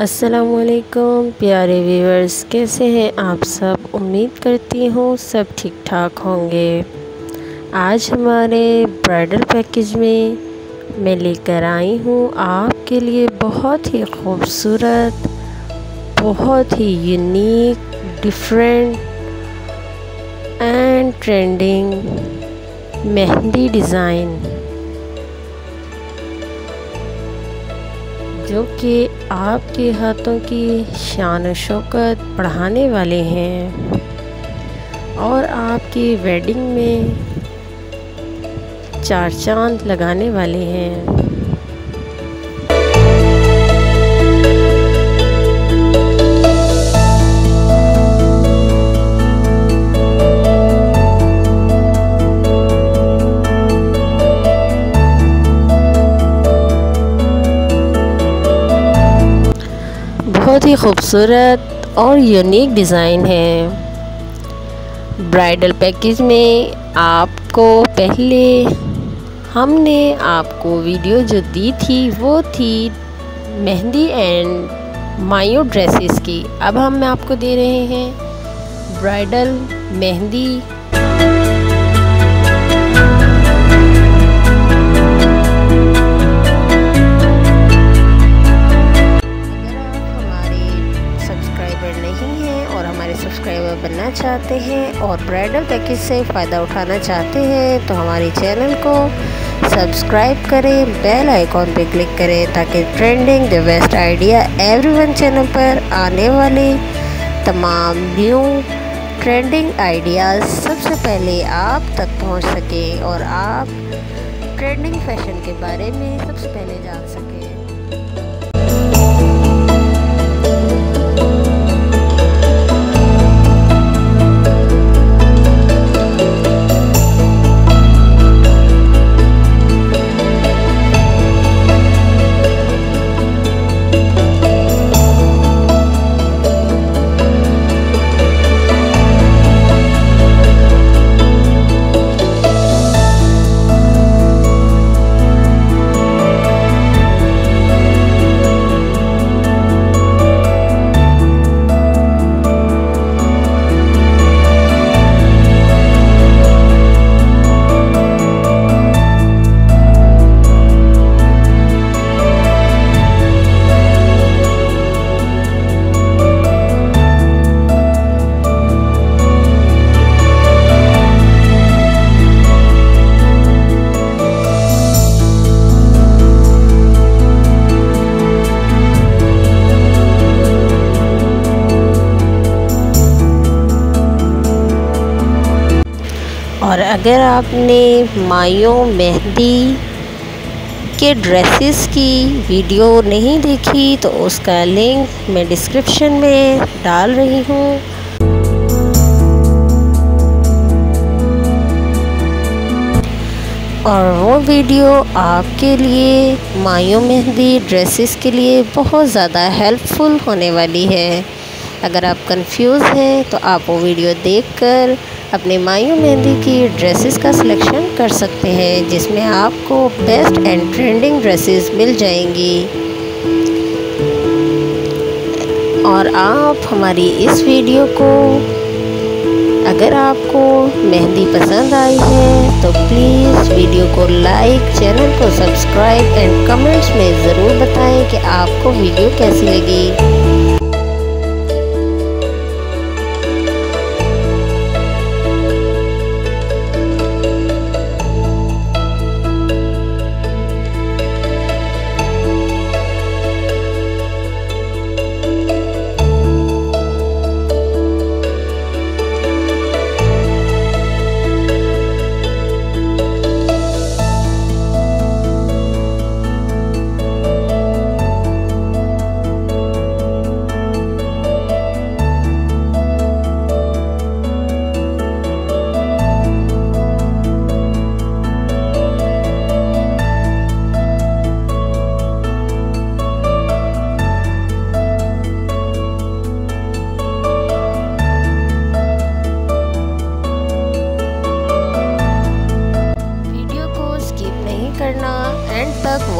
असलकुम प्यारे व्यूवर्स कैसे हैं आप सब? उम्मीद करती हूँ सब ठीक ठाक होंगे। आज हमारे ब्राइडल पैकेज में मैं लेकर आई हूँ आपके लिए बहुत ही खूबसूरत, बहुत ही unique different and trending mehndi design जो कि आपके हाथों की शान शौकत बढ़ाने वाले हैं। और आपकी वेडिंग में चार चाँद लगाने वाले हैं। खूबसूरत और यूनिक डिज़ाइन है। ब्राइडल पैकेज में आपको पहले हमने आपको वीडियो जो दी थी, वो थी मेहंदी एंड मायो ड्रेसेस की। अब हम आपको दे रहे हैं ब्राइडल मेहंदी सब्सक्राइबर बनना चाहते हैं और ब्राइडल पैकेज से फ़ायदा उठाना चाहते हैं तो हमारे चैनल को सब्सक्राइब करें बेल आइकॉन पर क्लिक करें ताकि trending the best idea everyone channel पर आने वाले तमाम न्यू ट्रेंडिंग आइडियाज़ सबसे पहले आप तक पहुँच सकें और आप ट्रेंडिंग फ़ैशन के बारे में सबसे पहले जान सकें। अगर आपने मायो, मेहंदी के ड्रेसेस की वीडियो नहीं देखी तो उसका लिंक मैं डिस्क्रिप्शन में डाल रही हूँ। और वो वीडियो आपके लिए, मायो, मेहंदी ड्रेसेस के लिए बहुत ज़्यादा हेल्पफुल होने वाली है। अगर आप कंफ्यूज हैं तो आप वो वीडियो देखकर अपने मायू मेहंदी की ड्रेसेस का सिलेक्शन कर सकते हैं, जिसमें आपको बेस्ट एंड ट्रेंडिंग ड्रेसेस मिल जाएँगी। और आप हमारी इस वीडियो को, अगर आपको मेहंदी पसंद आई है तो प्लीज़ वीडियो को लाइक चैनल को सब्सक्राइब एंड कमेंट्स में ज़रूर बताएँ कि आपको वीडियो कैसी लगी।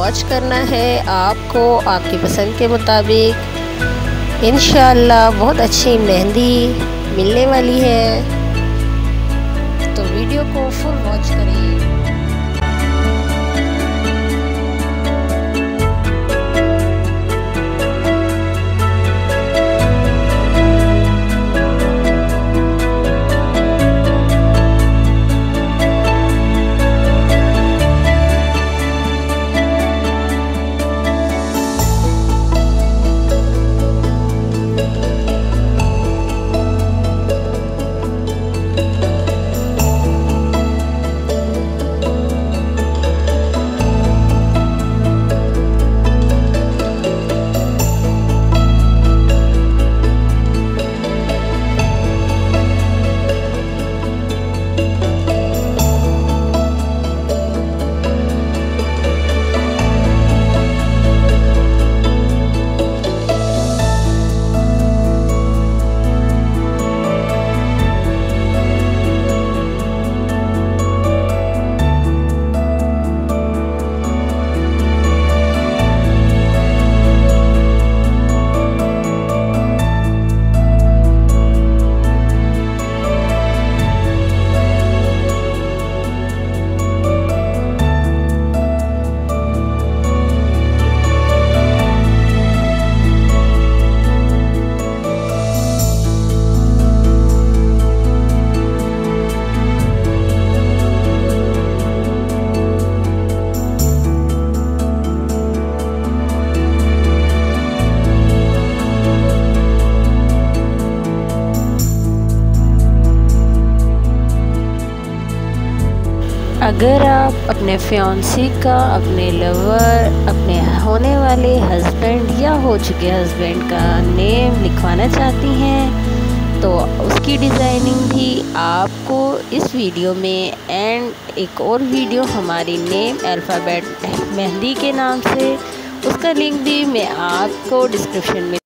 वॉच करना है आपको, आपकी पसंद के मुताबिक। इन बहुत अच्छी मेहंदी मिलने वाली है। तो वीडियो को फुल वॉच करिए अगर आप अपने फ्योन्सी का, अपने लवर अपने होने वाले हस्बैंड या हो चुके हस्बैंड का नेम लिखवाना चाहती हैं तो उसकी डिज़ाइनिंग भी आपको इस वीडियो में एंड एक और वीडियो हमारी नेम अल्फ़ाबेट मेहंदी के नाम से, उसका लिंक भी मैं आपको डिस्क्रिप्शन में